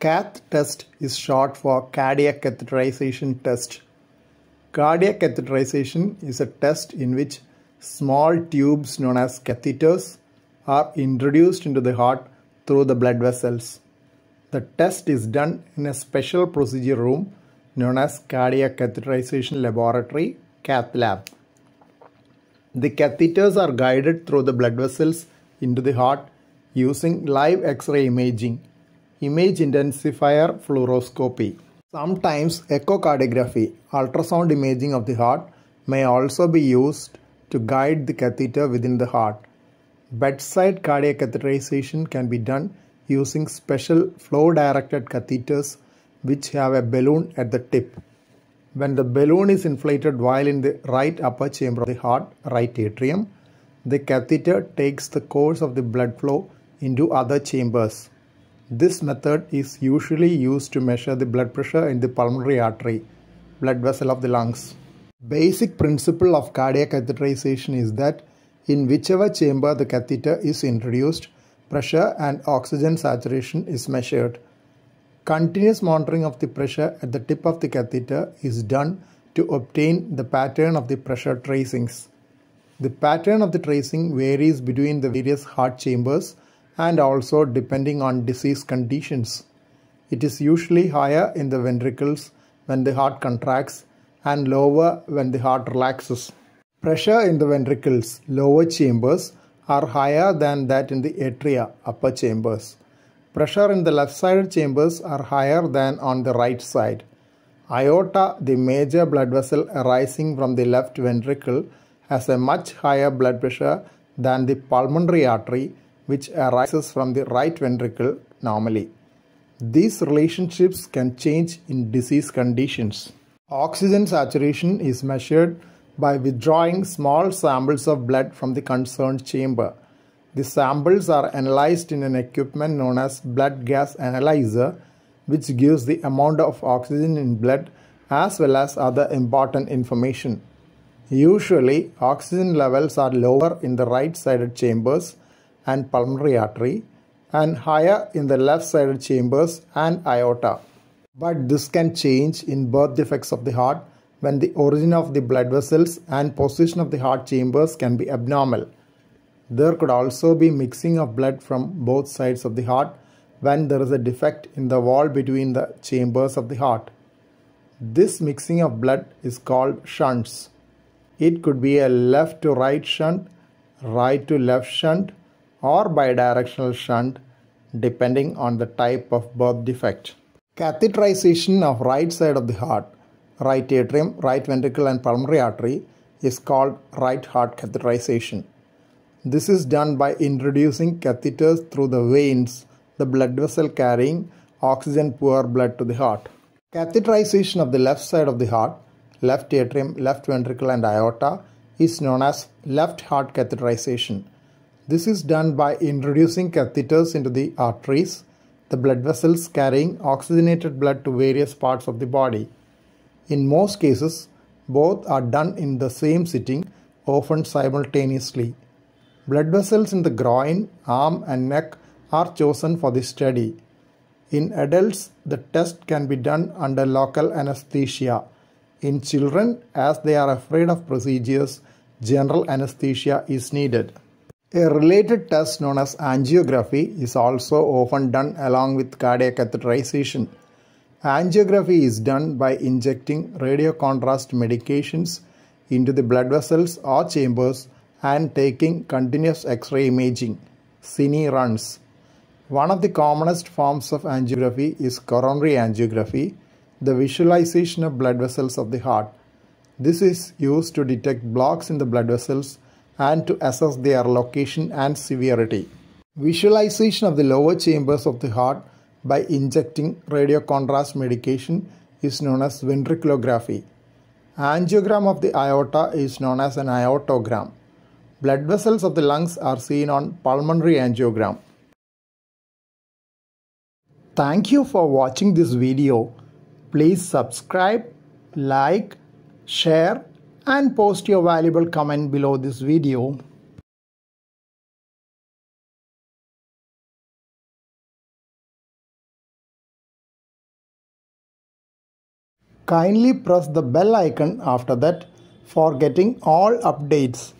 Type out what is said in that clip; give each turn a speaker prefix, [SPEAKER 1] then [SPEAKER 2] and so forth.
[SPEAKER 1] Cath test is short for cardiac catheterization test. Cardiac catheterization is a test in which small tubes known as catheters are introduced into the heart through the blood vessels. The test is done in a special procedure room known as cardiac catheterization laboratory cath lab. The catheters are guided through the blood vessels into the heart using live X-ray imaging, image intensifier fluoroscopy. Sometimes echocardiography, ultrasound imaging of the heart may also be used to guide the catheter within the heart. Bedside cardiac catheterization can be done using special flow directed catheters which have a balloon at the tip. When the balloon is inflated while in the right upper chamber of the heart, right atrium, the catheter takes the course of the blood flow into other chambers. This method is usually used to measure the blood pressure in the pulmonary artery, blood vessel of the lungs. Basic principle of cardiac catheterization is that in whichever chamber the catheter is introduced, pressure and oxygen saturation is measured. Continuous monitoring of the pressure at the tip of the catheter is done to obtain the pattern of the pressure tracings. The pattern of the tracing varies between the various heart chambers and also depending on disease conditions. It is usually higher in the ventricles when the heart contracts and lower when the heart relaxes. Pressure in the ventricles, lower chambers, are higher than that in the atria, upper chambers. Pressure in the left sided chambers are higher than on the right side. Aorta, the major blood vessel arising from the left ventricle, has a much higher blood pressure than the pulmonary artery, which arises from the right ventricle normally. These relationships can change in disease conditions. Oxygen saturation is measured by withdrawing small samples of blood from the concerned chamber. The samples are analyzed in an equipment known as blood gas analyzer, which gives the amount of oxygen in blood as well as other important information. Usually, oxygen levels are lower in the right sided chambers and pulmonary artery and higher in the left sided chambers and aorta. But this can change in birth defects of the heart when the origin of the blood vessels and position of the heart chambers can be abnormal. There could also be mixing of blood from both sides of the heart when there is a defect in the wall between the chambers of the heart. This mixing of blood is called shunts. It could be a left to right shunt, right to left shunt, or bidirectional shunt depending on the type of birth defect. Catheterization of right side of the heart, right atrium, right ventricle and pulmonary artery is called right heart catheterization. This is done by introducing catheters through the veins, the blood vessel carrying oxygen poor blood to the heart. Catheterization of the left side of the heart, left atrium, left ventricle and aorta is known as left heart catheterization. This is done by introducing catheters into the arteries, the blood vessels carrying oxygenated blood to various parts of the body. In most cases, both are done in the same sitting, often simultaneously. Blood vessels in the groin, arm, and neck are chosen for this study. In adults, the test can be done under local anesthesia. In children, as they are afraid of procedures, general anesthesia is needed. A related test known as angiography is also often done along with cardiac catheterization. Angiography is done by injecting radiocontrast medications into the blood vessels or chambers and taking continuous X-ray imaging, cine runs. One of the commonest forms of angiography is coronary angiography, the visualization of blood vessels of the heart. This is used to detect blocks in the blood vessels and to assess their location and severity. Visualization of the lower chambers of the heart by injecting radiocontrast medication is known as ventriculography. Angiogram of the aorta is known as an aortogram. Blood vessels of the lungs are seen on pulmonary angiogram. Thank you for watching this video. Please subscribe, like, share and post your valuable comment below this video. Kindly press the bell icon after that for getting all updates.